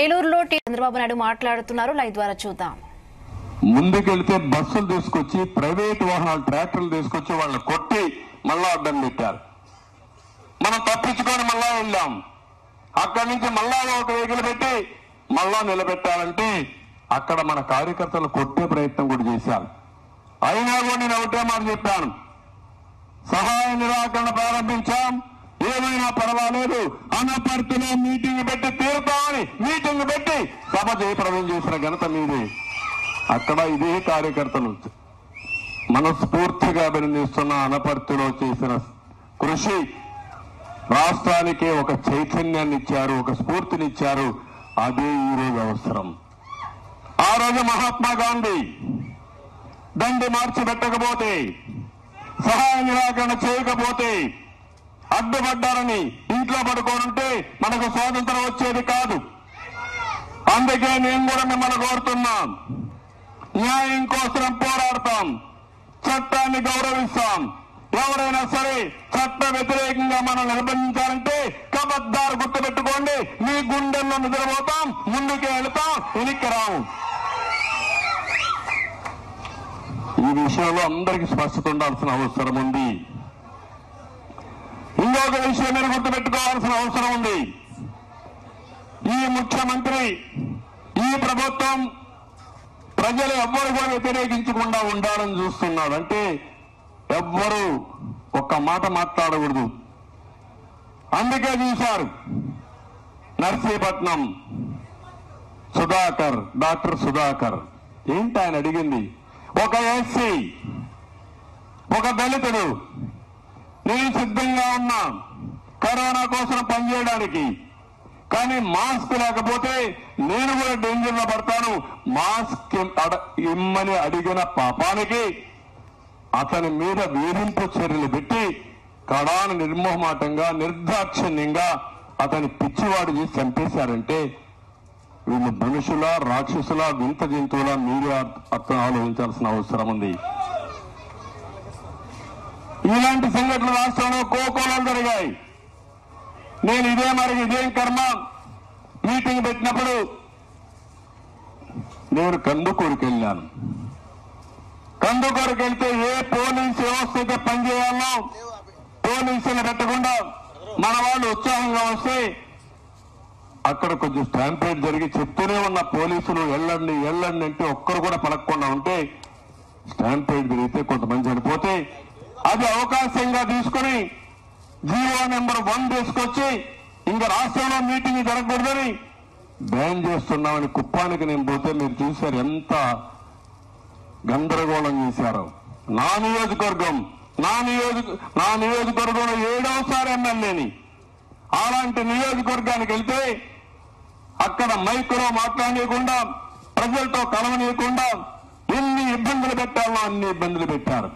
ఏలూరులో చంద్రబాబు నాయుడు మాట్లాడుతున్నారు. లైవ్ ద్వారా చూద్దాం. ముందుకెళ్తే బస్సులు తీసుకొచ్చి ప్రైవేట్ వాహనాలు ట్రాక్టర్లు తీసుకొచ్చి వాళ్ళని కొట్టి మళ్ళా అడ్డం పెట్టారు. మనం తప్పించుకొని మళ్ళా వెళ్ళాం. అక్కడి నుంచి మళ్ళా ఒక వెహికల్ పెట్టి మళ్ళా నిలబెట్టాలంటే అక్కడ మన కార్యకర్తలు కొట్టే ప్రయత్నం కూడా చేశారు. అయినా కూడా నేను ఒకటే మాట చెప్పాను. సహాయ నిరాకరణ ప్రారంభించాం. ఏమైనా పర్వాలేదు అనపర్తిలో మీటింగ్ పెట్టి తీరుతామని మీటింగ్ పెట్టి సభ జయప్రదం చేసిన ఘనత మీది. అక్కడ ఇదే కార్యకర్తలు. మనస్ఫూర్తిగా అభినందిస్తున్న అనపర్తిలో చేసిన కృషి రాష్ట్రానికి ఒక చైతన్యాన్ని ఇచ్చారు ఒక స్ఫూర్తినిచ్చారు అదే ఈ రోజు అవసరం. ఆ రోజు మహాత్మా గాంధీ దండి మార్చి పెట్టకపోతే సహాయ నిరాకరణ చేయకపోతే అడ్డుపడ్డారని ఇంట్లో పడుకోనుంటే మనకు స్వాతంత్రం వచ్చేది కాదు. అందుకే నేను కూడా మిమ్మల్ని కోరుతున్నాం. న్యాయం కోసం పోరాడతాం. చట్టాన్ని గౌరవిస్తాం. ఎవరైనా సరే చట్ట వ్యతిరేకంగా మనం నిర్బంధించాలంటే కబద్దారు గుర్తుపెట్టుకోండి. మీ గుండెల్లో నిద్రపోతాం ముందుకే వెళతాం వెనక్కి రావు ఈ విషయంలో అందరికీ స్పష్టత ఉండాల్సిన అవసరం ఉంది. ఇంకొక విషయం మీరు గుర్తుపెట్టుకోవాల్సిన అవసరం ఉంది. ఈ ముఖ్యమంత్రి ఈ ప్రభుత్వం ప్రజలు ఎవ్వరు కూడా వ్యతిరేకించకుండా ఉండాలని చూస్తున్నాడు. అంటే ఎవ్వరు ఒక్క మాట మాట్లాడకూడదు. అందుకే చూశారు నర్సీపట్నం సుధాకర్ డాక్టర్ సుధాకర్. ఏంటి ఆయన అడిగింది? ఒక ఎస్సీ ఒక దళితుడు నేను సిద్ధంగా ఉన్నా. కరోనా కోసం పనిచేయడానికి. కానీ మాస్క్ లేకపోతే నేను కూడా డేంజర్లో పడతాను. మాస్క్ ఇమ్మని అడిగిన పాపానికి అతని మీద వేధింపు చర్యలు పెట్టి కడాన నిర్మోహమాటంగా నిర్దాక్షిణ్యంగా అతని పిచ్చివాడు చేసి చంపేశారంటే వీళ్ళు మనుషుల రాక్షసుల వింత జంతువుల మీరు అర్థం ఆలోచించాల్సిన అవసరం ఉంది. ఇలాంటి సంఘటనలు రాష్ట్రంలో కోకోలాలు జరిగాయి. నేను ఇదే మరి ఇదేం కర్మ మీటింగ్ పెట్టినప్పుడు నేను కందుకూరుకి వెళ్ళాను. వెళ్తే ఏ పోలీస్ వ్యవస్థ అయితే పనిచేయాలో పోలీసులు పెట్టకుండా మన వాళ్ళు ఉత్సాహంగా వస్తే అక్కడ కొంచెం స్టాంపేట్ జరిగి చెప్తూనే ఉన్న పోలీసులు వెళ్ళండి వెళ్ళండి అంటే ఒక్కరు కూడా పలకకుండా ఉంటే స్టాంపేట్ జరిగితే కొంతమంది చనిపోతే అది అవకాశంగా తీసుకుని జీవో నెంబర్ వన్ తీసుకొచ్చి ఇంకా రాష్ట్రంలో మీటింగ్ జరగకూడదని బ్యాన్ చేస్తున్నామని కుప్పానికి నేను పోతే మీరు చూశారు ఎంత గందరగోళం చేశారు. నా నియోజకవర్గం నా నియోజక నా నియోజకవర్గంలో ఏడవసారి ఎమ్మెల్యేని. అలాంటి నియోజకవర్గానికి వెళ్తే అక్కడ మైక్రో మాట్లాడనీయకుండా ప్రజలతో కలవనీయకుండా ఎన్ని ఇబ్బందులు పెట్టాలో అన్ని ఇబ్బందులు పెట్టారు.